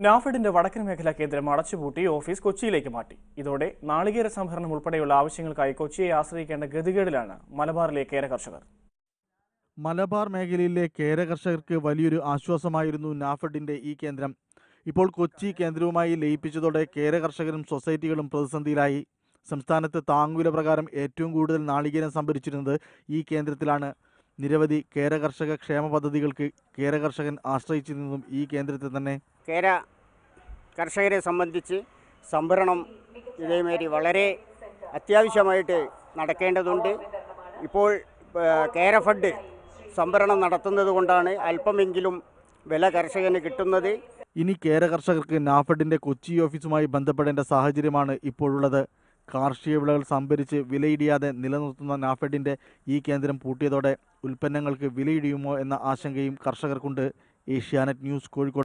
നാഫെഡിന്റെ വടക്കൻ മേഖലാ കേന്ദ്രം അടച്ചുപൂട്ടി ഓഫീസ് കൊച്ചിയിലേക്ക് മാറ്റി. ഇതോടെ നാളികേര സംഭരണം ഉൾപ്പെടെയുള്ള ആവശ്യങ്ങൾക്കായി കൊച്ചിയെ ആശ്രയിക്കേണ്ട ഗതികേടിലാണ് മലബാറിലെ കേര കർഷകർ. മലബാർ മേഖലയിലെ കേര കർഷകർക്ക് വലിയൊരു ആശ്വാസമായിരുന്നു നാഫെഡിന്റെ ഈ കേന്ദ്രം. ഇപ്പോൾ കൊച്ചി കേന്ദ്രവുമായി ലയിപ്പിച്ചതോടെ കേര കർഷകരും സൊസൈറ്റികളും പ്രതിസന്ധിയിലായി. സംസ്ഥാനത്ത് താങ്ങുവില പ്രകാരം ഏറ്റവും കൂടുതൽ നാളികേരം സംഭരിച്ചിരുന്നത് ഈ കേന്ദ്രത്തിലാണ്. നിരവധി കേര കർഷക ക്ഷേമ പദ്ധതികൾക്ക് കേര കർഷകൻ ആശ്രയിച്ചിരുന്നതും ഈ കേന്ദ്രത്തിൽ തന്നെ? കേര കർഷകരെ സംബന്ധിച്ച് സംഭരണം ഇതേമാതിരി വളരെ അത്യാവശ്യമായിട്ട് നടക്കേണ്ടതുണ്ട്. ഇപ്പോൾ കേര ഫണ്ട് സംഭരണം നടത്തുന്നത് കൊണ്ടാണ് അല്പമെങ്കിലും വില കർഷകന് കിട്ടുന്നത്. ഇനി കേര കർഷകർക്ക് നാഫഡിന്റെ കൊച്ചി ഓഫീസുമായി ബന്ധപ്പെടേണ്ട സാഹചര്യമാണ് ഇപ്പോഴുള്ളത്. കാർഷിക വിളകൾ സംഭരിച്ച് വിലയിടിയാതെ നിലനിർത്തുന്ന നാഫെഡിന്റെ ഈ കേന്ദ്രം പൂട്ടിയതോടെ ഉൽപ്പന്നങ്ങൾക്ക് വിലയിടിയുമോ എന്ന ആശങ്കയും കർഷകർക്കുണ്ട്. ഏഷ്യാനെറ്റ് ന്യൂസ് കോഴിക്കോട്.